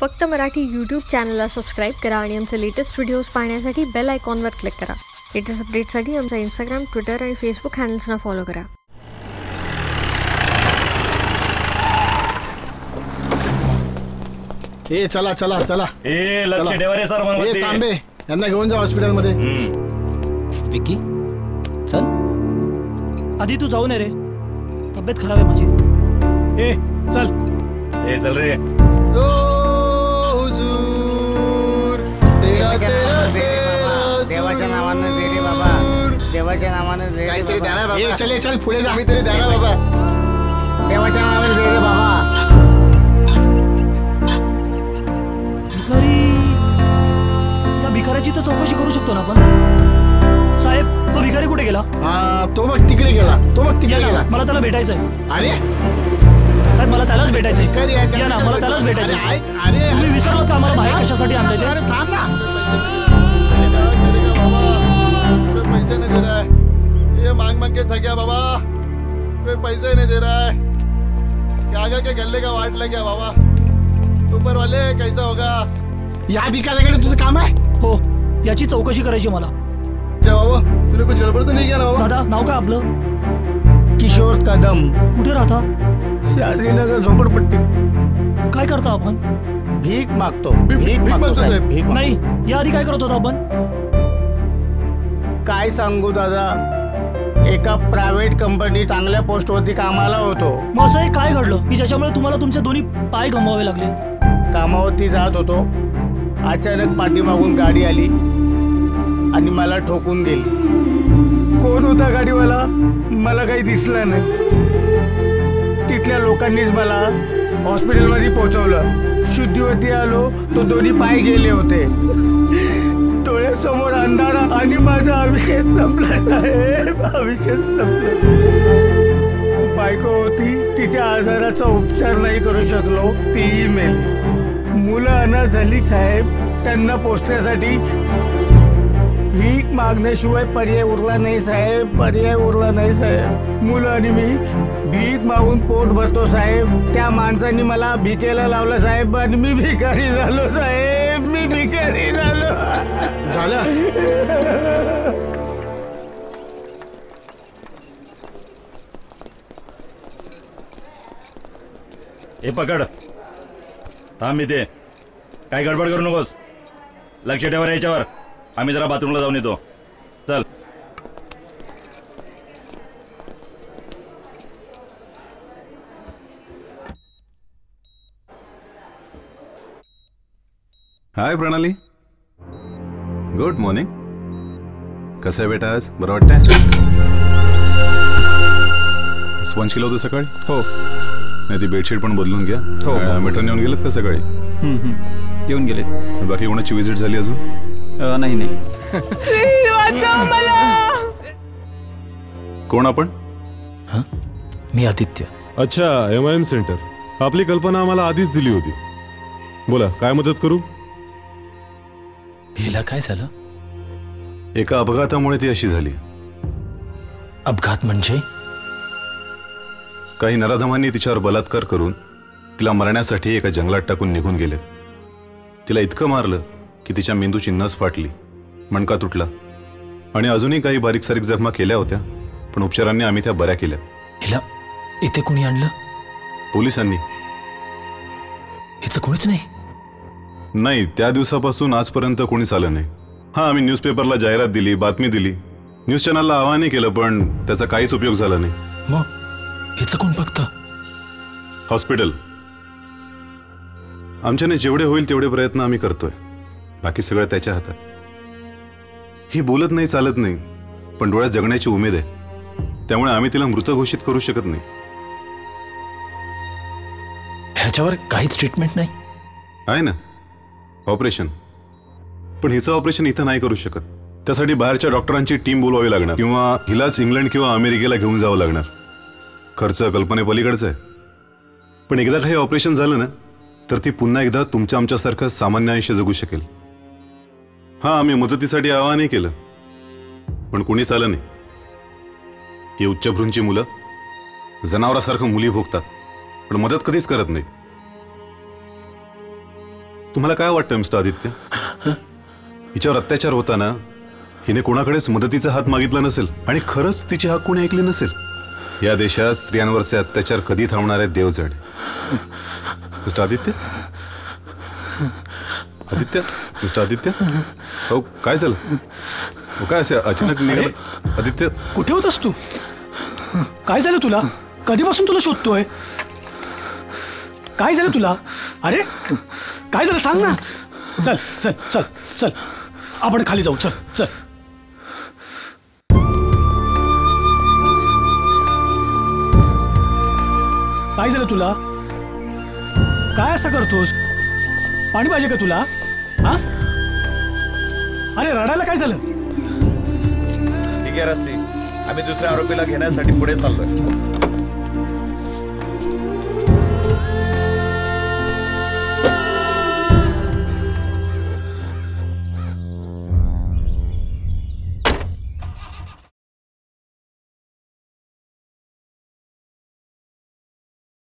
फक्त मराठी यूट्यूब चॅनलला सबस्क्राईब करा आणि आमचे लेटेस्ट व्हिडिओज पाहण्यासाठी बेल आयकॉनवर क्लिक करा. लेटेस्ट अपडेटसाठी आमचा इंस्टाग्राम ट्विटर आणि फेसबुक हँडल्सना फॉलो करा. ए चला चला चला. ए लक्ष. ठेवा रे सर ए तांबे यांना घेऊन जा हॉस्पिटलमध्ये विकी चल. आधी तू जाऊन ये रे. तब्येत खराब आहे माझी. ए चल. ए चल रे. देवाच्या नावानं काहीतरी द्या ना बाबा. बाबा. ए, चल पुढे जा। काहीतरी द्या ना बाबा। देवाच्या नावानं दे रे बाबा। भिकारी या भिकाऱ्याची तर चौकशी करू शकतो ना आपण? साहेब तो भिकारी कुठे गेला? हा तो बघ तिकडे गेला. तो बघ तिकडे गेला. मला त्याला भेटायचं आहे अरे? साहेब मला त्यालाच भेटायचं भिकारी आहे, आहे त्याला या ना मला त्यालाच भेटायचं अरे, आहे ऐक, अरे तुम्ही विसरलात का आम्हाला बाहेर कशासाठी आणलंय ते? अरे थांब ना. पैसे नहीं दे रहा है। ये मांग मांग के थक गया बाबा। कोई पैसे नहीं दे रहा है। क्या आगे के गले का वाट लग गया बाबा। ऊपर वाले कैसा होगा? या भिकाऱ्याकडे तुझं काम आहे हो याची चौकशी करायची मला. क्या बाबा तूने कुछ गडबड तो नहीं किया ना बाबा? दादा नाव काय आपलं? किशोर कदम. कुठे राहता? शास्त्रीनगर झोपडपट्टी. काय करता आपण? भीक मागतो. भीक- भीक मागतो, साहेब. भीक मागतो. नाही याआधी काय करत होता आपण? काय सांगू दादा? एका प्रायव्हेट कंपनी चांगल्या पोस्टवरती कामाला होतो. मग असं हे काय घडलं? की ज्याच्यामुळे तुम्हाला तुमचे दोन्ही पाय गमवावे लागले? कामावरती जात होतो. अचानक पाठीमागून गाडी आली आणि मला ठोकून गेली. कोण होता गाडीवाला? मला काही दिसलं नाही. तिथल्या लोकांनीच मला हॉस्पिटलमध्ये पोहोचवलं. शुद्धीवरती आलो तो दोन्ही पाय गेले होते. समोर अंधारा आणि माझा आयुष्य संपला साहेब आयुष्य संपलं बायको होती तिच्या आजाराचा उपचार नाही करू शकलो तीही मेल मुलं अनाथ झाली साहेब. त्यांना पोचण्यासाठी भीक मागण्याशिवाय पर्याय उरला नाही साहेब. पर्याय उरला नाही साहेब. मुलं आणि मी भीक मागून पोट भरतो साहेब. त्या माणसांनी मला भिकेला लावलं साहेब. आणि मी भिकारी झालो साहेब. झालं. ए पकड. थांब इथे काय गडबड करू नकोस. लक्ष ठेवा रे याच्यावर. आम्ही जरा बाथरूमला जाऊन येतो. चल. हाय प्रणाली. गुड मॉर्निंग कसं आहे बेटा आज? बरं वाटतंय? स्पंज केलं होतं सकाळी? हो. नाही ती बेडशीट पण बदलून घ्या. हो. मेट्रोन येऊन गेलेत का सकाळी? हम्म, हम्म. येऊन गेलेत. बाकी कोणाची विजिट झाली अजून? नाही नाही. कोण आपण? मी आदित्य. अच्छा एम आय एम सेंटर आपली कल्पना आम्हाला आधीच दिली होती. बोला काय मदत करू? हिला काय झालं? एका अपघातामुळे ती अशी झाली. अपघात म्हणजे? काही नराधमांनी तिच्यावर बलात्कार करून तिला मरण्यासाठी एका जंगलात टाकून निघून गेले. तिला इतकं मारलं की तिच्या मेंदूची नस फाटली मणका तुटला. आणि अजूनही काही बारीक सारीक जखमा केल्या होत्या पण उपचारांनी आम्ही त्या बऱ्या केल्या. हिला इथे कुणी आणलं? पोलिसांनी. हिचं कोणीच नाही? नाही त्या दिवसापासून आजपर्यंत कोणीच आलं नाही. हां आम्ही न्यूजपेपरला जाहिरात दिली बातमी दिली. न्यूज चॅनलला आवाहनही केलं पण त्याचा काहीच उपयोग झाला नाही. मग? हिचं कोण बघतं? हॉस्पिटल. आमच्याने जेवढे होईल तेवढे प्रयत्न आम्ही करतोय. बाकी सगळं त्याच्या हातात. ही बोलत नाही चालत नाही पण डोळ्यात जगण्याची उमेद आहे. त्यामुळे आम्ही तिला मृत घोषित करू शकत नाही. ह्याच्यावर काहीच ट्रीटमेंट नाही? आहे ना? ऑपरेशन. पण हिचं ऑपरेशन इथं नाही करू शकत. त्यासाठी बाहेरच्या डॉक्टरांची टीम बोलवावी लागणार. किंवा हिलाच इंग्लंड किंवा अमेरिकेला घेऊन जावं लागणार. खर्च कल्पनेपलीकडचं आहे. पण एकदा काही ऑपरेशन झालं ना तर ती पुन्हा एकदा तुमच्या आमच्यासारखं सामान्य आयुष्य जगू शकेल. हां आम्ही मदतीसाठी आवाहनही केलं. पण कोणीच आलं नाही. ही उच्चभ्रूंची मुलं जनावरासारखं मुली भोगतात. पण मदत कधीच करत नाहीत. तुम्हाला काय वाटतं मिस्टर आदित्य? हिच्यावर अत्याचार होताना हिने कोणाकडेच मदतीचा हात मागितला नसेल आणि खरंच तिचे हाक कोणी ऐकले नसेल? या देशात स्त्रियांवरचे अत्याचार कधी थांबणार आहेत देवजड. मिस्टर आदित्य? आदित्य? मिस्टर आदित्य? हो काय झालं? हो, काय असे अचानक निघालं? आदित्य? कुठे होतास तू? काय झालं तुला? कधीपासून तुला शोधतोय? काय झालं तुला? अरे! काय झालं सांग ना. चल चल चल चल. आपण खाली जाऊ. चल चल. काय झालं तुला? काय असं करतोस? पाणी पाहिजे का तुला? हा? अरे रडायला काय झालं? ठीक आहे रस्सी. आम्ही दुसऱ्या आरोपीला घेण्यासाठी पुढे चाललोय.